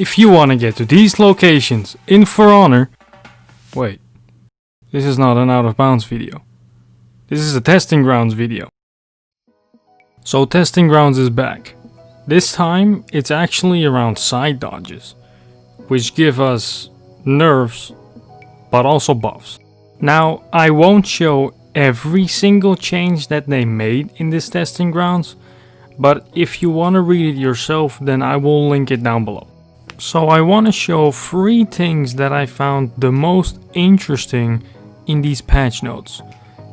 If you want to get to these locations in For Honor... Wait. This is not an out of bounds video. This is a testing grounds video. So testing grounds is back. This time it's actually around side dodges, which give us nerfs, but also buffs. Now I won't show every single change that they made in this testing grounds, but if you want to read it yourself then I will link it down below. So I want to show three things that I found the most interesting in these patch notes,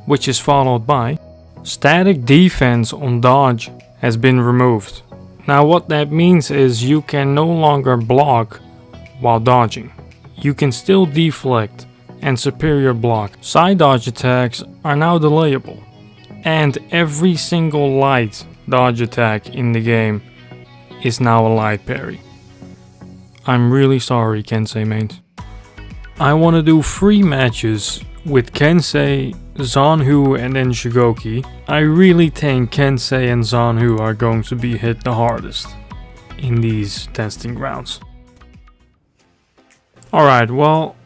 which is followed by static defense on dodge has been removed. Now what that means is you can no longer block while dodging. You can still deflect and superior block. Side dodge attacks are now delayable. And every single light dodge attack in the game is now a light parry. I'm really sorry Kensei mates. I want to do three matches with Kensei, Zhanhu and then Shugoki. I really think Kensei and Zhanhu are going to be hit the hardest in these testing grounds. Alright, well,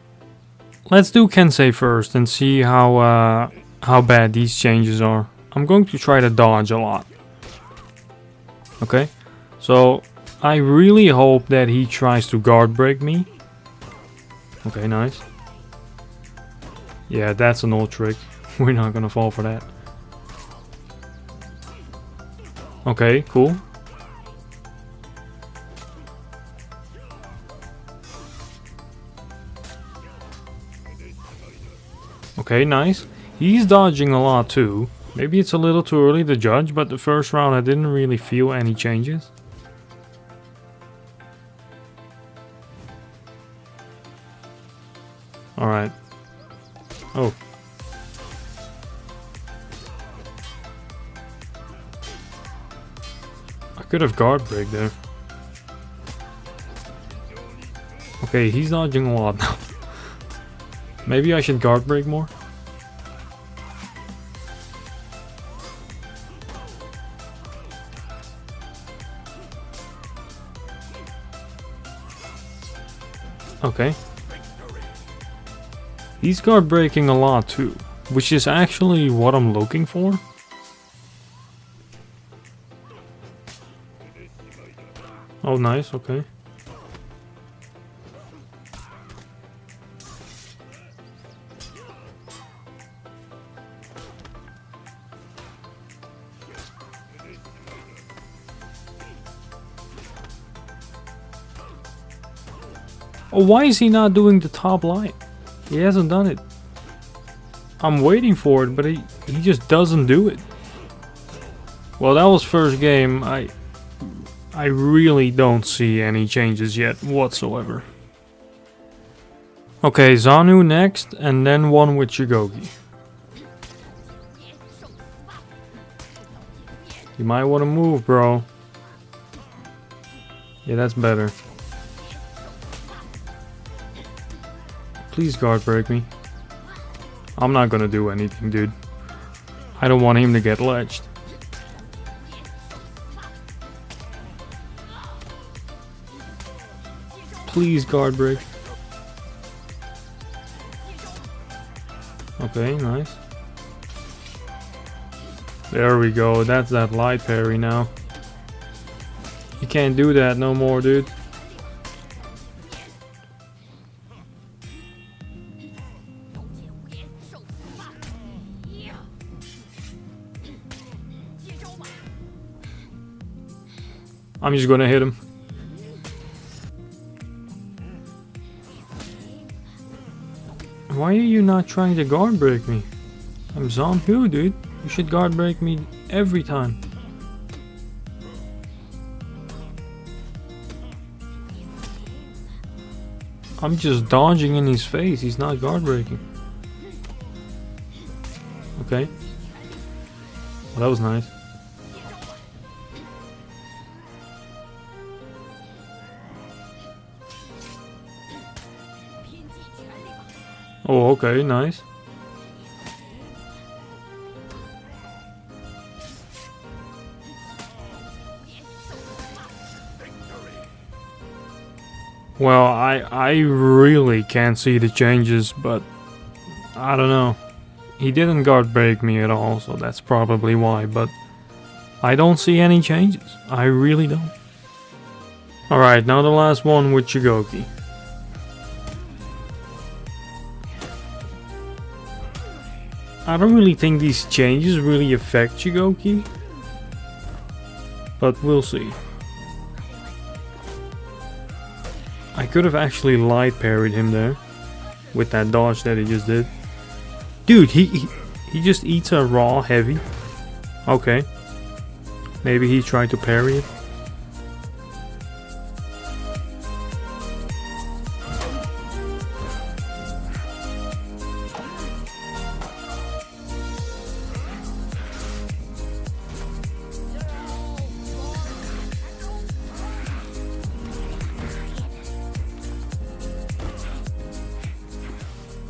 let's do Kensei first and see how, uh, how bad these changes are. I'm going to try to dodge a lot. Okay, so I really hope that he tries to guard break me. Okay, nice. Yeah, that's an old trick. We're not gonna fall for that. Okay, cool. Okay, nice. He's dodging a lot too. Maybe it's a little too early to judge, but the first round I didn't really feel any changes. Alright. Oh. I could have guard break there. Okay, he's dodging a lot now. Maybe I should guard break more? Okay. He's guard breaking a lot too, which is actually what I'm looking for. Oh nice, okay. Oh, why is he not doing the top light? He hasn't done it. I'm waiting for it, but he, he just doesn't do it. Well, that was first game. I I really don't see any changes yet whatsoever. Okay, Zhanhu next, and then one with Shugoki. You might want to move, bro. Yeah, that's better. Please guard break me. I'm not gonna do anything, dude. I don't want him to get ledged. Please guard break. Okay, nice. There we go, that's that light parry now. You can't do that no more, dude. I'm just gonna hit him. Why are you not trying to guard break me? I'm Zhanhu, dude. You should guard break me every time. I'm just dodging in his face. He's not guard breaking. Okay. Well, that was nice. Oh, okay, nice. Well, I I really can't see the changes, but I don't know. He didn't guard break me at all, so that's probably why, but I don't see any changes. I really don't. Alright, now the last one with Shugoki. I don't really think these changes really affect Shugoki. But we'll see. I could have actually light parried him there. With that dodge that he just did. Dude, he, he, he just eats a raw heavy. Okay. Maybe he tried to parry it.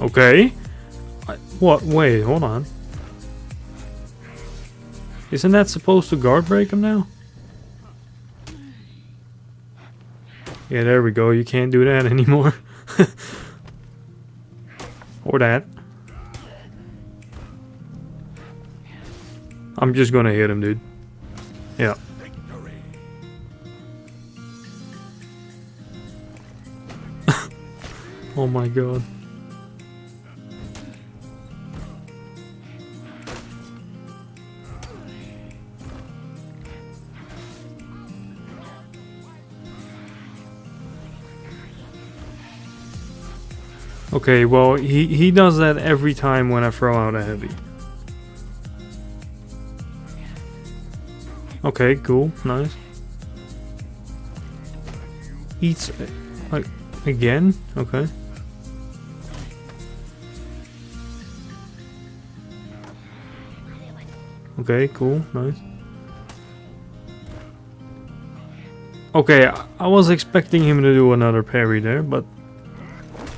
Okay. I, what? Wait, hold on. Isn't that supposed to guard break him now? Yeah, there we go. You can't do that anymore. or that. I'm just gonna hit him, dude. Yeah. oh my god. Okay, well, he, he does that every time when I throw out a heavy. Okay, cool, nice. Eats, like, again? Okay. Okay, cool, nice. Okay, I was expecting him to do another parry there, but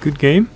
good game.